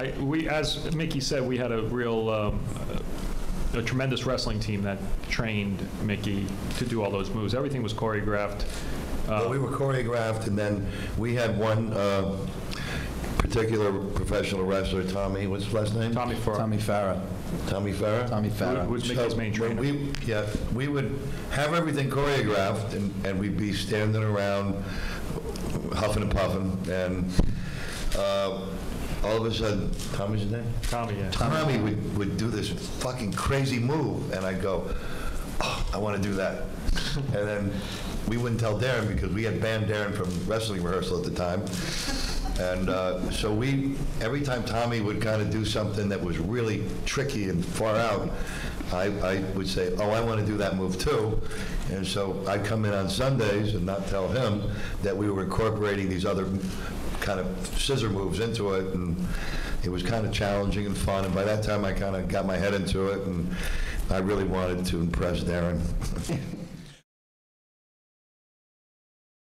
I, we, as Mickey said, we had a real, um, a tremendous wrestling team that trained Mickey to do all those moves. Everything was choreographed. Uh, Well, we were choreographed, and then we had one uh, particular professional wrestler, Tommy, what's his last name? Tommy Farr. Tommy Farah. Tommy Farah? Tommy Who Farah. was Mickey's So main when trainer. we- Yeah, we would have everything choreographed, and and we'd be standing around huffing and puffing, and uh, all of a sudden, Tommy's his name? Tommy, yeah. Tommy would, would do this fucking crazy move, and I'd go, oh, I want to do that. And then we wouldn't tell Darren because we had banned Darren from wrestling rehearsal at the time. And uh, so we, every time Tommy would kind of do something that was really tricky and far out, I, I would say, oh, I want to do that move too. And so I'd come in on Sundays and not tell him that we were incorporating these other kind of scissor moves into it, and it was kind of challenging and fun. And by that time, I kind of got my head into it, and I really wanted to impress Darren.